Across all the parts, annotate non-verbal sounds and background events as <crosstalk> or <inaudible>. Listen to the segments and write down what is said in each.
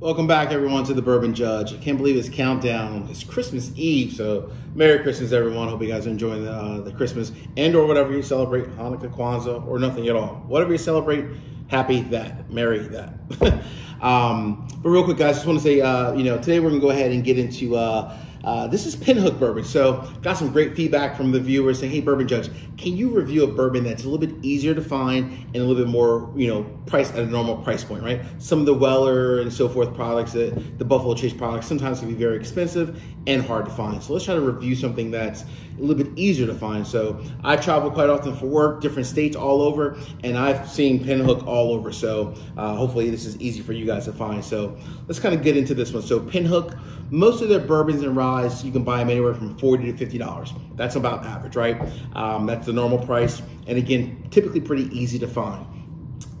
Welcome back, everyone, to the Bourbon Judge. I can't believe it's countdown. It's Christmas Eve, so Merry Christmas, everyone. Hope you guys are enjoying the, uh, the Christmas and or whatever you celebrate, Hanukkah, Kwanzaa, or nothing at all. Whatever you celebrate, happy that, merry that. <laughs> um, but real quick, guys, just want to say, uh, you know, today we're gonna go ahead and get into uh, uh, this is Pinhook Bourbon. So, got some great feedback from the viewers saying, "Hey, Bourbon Judge, can you review a bourbon that's a little bit easier to find and a little bit more, you know, priced at a normal price point, right? Some of the Weller and so forth products, the, the Buffalo Trace products, sometimes can be very expensive and hard to find. So, let's try to review something that's a little bit easier to find. So, I travel quite often for work, different states all over, and I've seen Pinhook all over. So, uh, hopefully, this is easy for you guys to find. So, let's kind of get into this one. So, Pinhook, most of their bourbons and ryes, you can buy them anywhere from 40 to $50. That's about average, right? Um, that's the normal price. And again, typically pretty easy to find.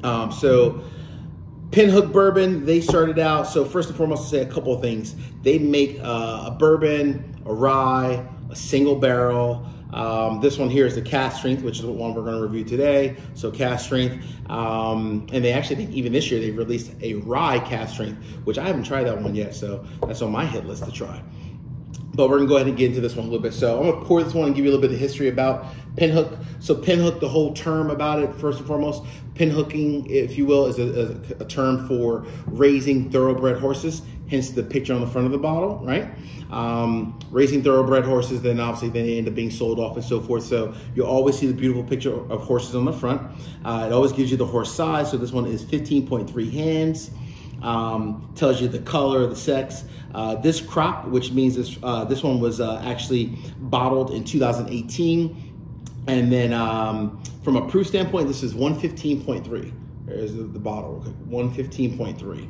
Um, so, Pinhook Bourbon, they started out. So, first and foremost, I'll say a couple of things. They make uh, a bourbon, a rye, a single barrel. Um, this one here is the cask strength, which is the one we're going to review today. So cask strength, um, and they actually think even this year they've released a rye cask strength, which I haven't tried that one yet. So that's on my hit list to try. But we're gonna go ahead and get into this one a little bit. So I'm gonna pour this one and give you a little bit of history about pinhook. So pinhook, the whole term about it, first and foremost, pinhooking, if you will, is a, a, a term for raising thoroughbred horses hence the picture on the front of the bottle, right? Um, raising thoroughbred horses, then obviously they end up being sold off and so forth. So you'll always see the beautiful picture of horses on the front. Uh, it always gives you the horse size. So this one is 15.3 hands. Um, tells you the color, the sex. Uh, this crop, which means this uh, this one was uh, actually bottled in 2018. And then um, from a proof standpoint, this is 115.3. There's the, the bottle, 115.3.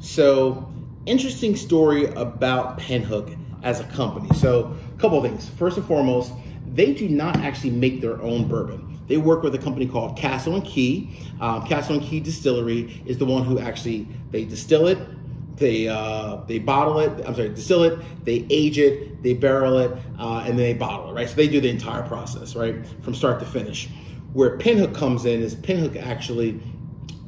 So interesting story about Pinhook as a company. So, a couple things. First and foremost, they do not actually make their own bourbon. They work with a company called Castle and Key. Um, Castle and Key Distillery is the one who actually they distill it, they uh, they bottle it. I'm sorry, distill it. They age it. They barrel it, uh, and then they bottle it. Right. So they do the entire process, right, from start to finish. Where Pinhook comes in is Pinhook actually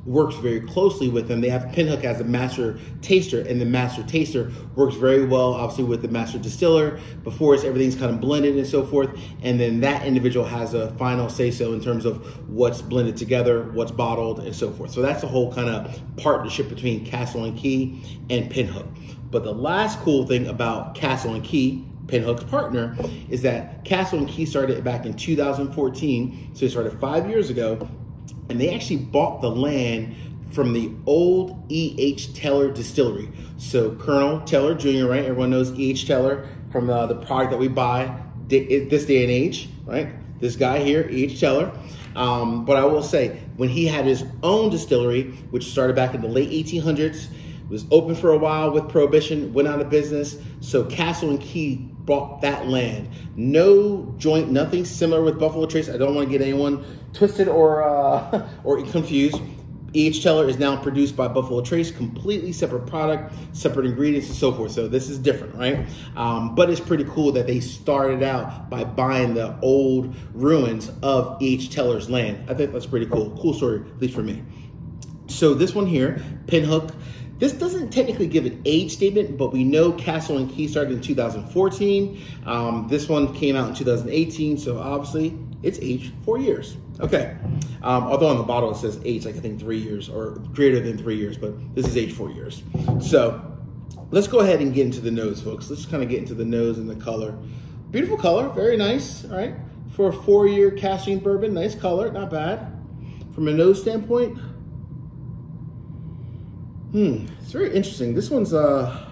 works very closely with them. They have Pinhook as a master taster, and the master taster works very well, obviously, with the master distiller. Before it's everything's kind of blended and so forth, and then that individual has a final say so in terms of what's blended together, what's bottled, and so forth. So that's the whole kind of partnership between Castle and Key and Pinhook. But the last cool thing about Castle and Key Pinhook's partner is that Castle and Key started back in 2014. So they started five years ago and they actually bought the land from the old E.H. Taylor distillery. So Colonel Taylor Jr., right? Everyone knows E.H. Taylor from the, the product that we buy this day and age, right? This guy here, E.H. Taylor. Um, but I will say, when he had his own distillery, which started back in the late 1800s, was open for a while with Prohibition, went out of business. So Castle and Key bought that land. No joint, nothing similar with Buffalo Trace. I don't want to get anyone twisted or uh, <laughs> or confused. E.H. Taylor is now produced by Buffalo Trace, completely separate product, separate ingredients, and so forth. So this is different, right? Um, but it's pretty cool that they started out by buying the old ruins of E.H. Taylor's land. I think that's pretty cool. Cool story, at least for me. So this one here, Pinhook, this doesn't technically give an age statement, but we know Castle and Key started in 2014. Um, this one came out in 2018, so obviously it's aged four years. Okay. Um, although on the bottle it says age, like I think three years or greater than three years, but this is age four years. So let's go ahead and get into the nose, folks. Let's kind of get into the nose and the color. Beautiful color, very nice, all right? For a four-year casting bourbon, nice color, not bad. From a nose standpoint, Hmm, it's very interesting. This one's, uh,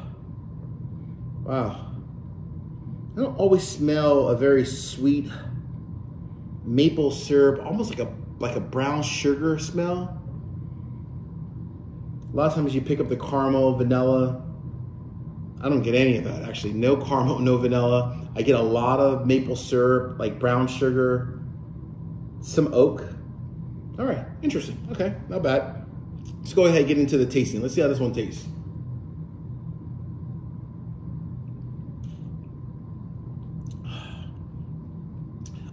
wow. I don't always smell a very sweet maple syrup, almost like a like a brown sugar smell. A lot of times you pick up the caramel, vanilla. I don't get any of that actually. No caramel, no vanilla. I get a lot of maple syrup, like brown sugar, some oak. All right, interesting. Okay, not bad. Let's go ahead and get into the tasting. Let's see how this one tastes.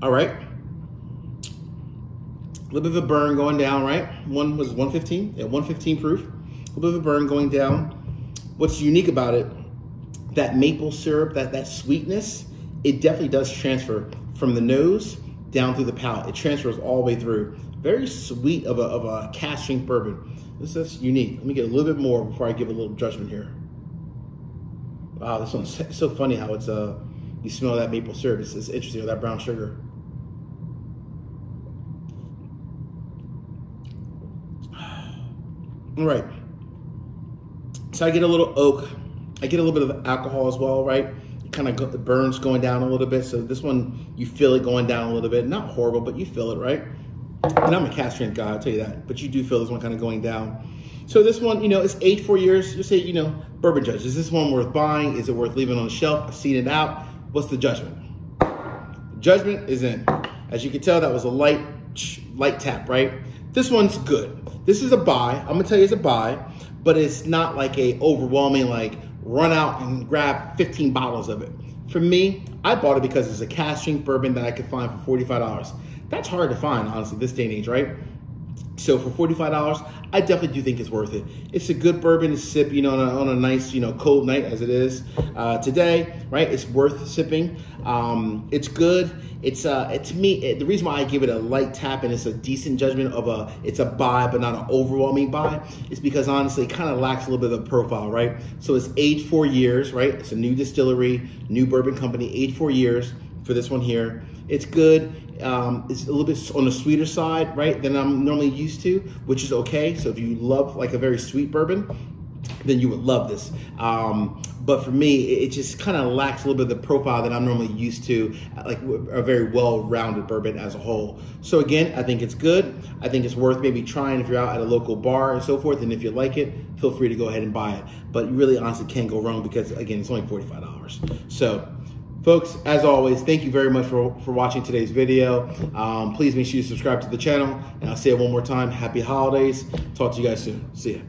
All right. A little bit of a burn going down, right? One was 115, yeah, 115 proof. A little bit of a burn going down. what's unique about it, that maple syrup, that, that sweetness, it definitely does transfer from the nose down through the palate. It transfers all the way through. Very sweet of a, of a cask strength bourbon. This is unique. Let me get a little bit more before I give a little judgment here. Wow, this one's <laughs> so funny how it's, uh, you smell that maple syrup. It's, it's interesting, that brown sugar. <sighs> All right. So I get a little oak. I get a little bit of alcohol as well, right? It kind of burns going down a little bit. So this one, you feel it going down a little bit. Not horrible, but you feel it, right? And I'm a cask strength guy, I'll tell you that. But you do feel this one kind of going down. So this one, you know, it's eight, four years. You say, you know, Bourbon Judge, is this one worth buying? Is it worth leaving on the shelf? I've seen it out. What's the judgment? Judgment is in. As you can tell, that was a light, light tap, right? This one's good. This is a buy. I'm gonna tell you it's a buy, but it's not like a overwhelming like run out and grab 15 bottles of it. For me, I bought it because it's a cask strength bourbon that I could find for $45. That's hard to find, honestly, this day and age, right? So for $45, I definitely do think it's worth it. It's a good bourbon to sip, you know, on a, on a nice, you know, cold night as it is uh, today, right? It's worth sipping. Um, it's good. It's uh, to me it, the reason why I give it a light tap and it's a decent judgment of a it's a buy but not an overwhelming buy is because honestly it kind of lacks a little bit of profile, right? So it's aged four years, right? It's a new distillery, new bourbon company, aged four years for this one here. It's good. Um, it's a little bit on the sweeter side, right, than I'm normally used to, which is okay. So if you love like a very sweet bourbon, then you would love this. Um, but for me, it just kind of lacks a little bit of the profile that I'm normally used to, like a very well-rounded bourbon as a whole. So again, I think it's good. I think it's worth maybe trying if you're out at a local bar and so forth. And if you like it, feel free to go ahead and buy it. But you really honestly can't go wrong because again, it's only $45. So Folks, as always, thank you very much for, for watching today's video. Um, please make sure you subscribe to the channel. And I'll say it one more time, happy holidays. Talk to you guys soon. See ya.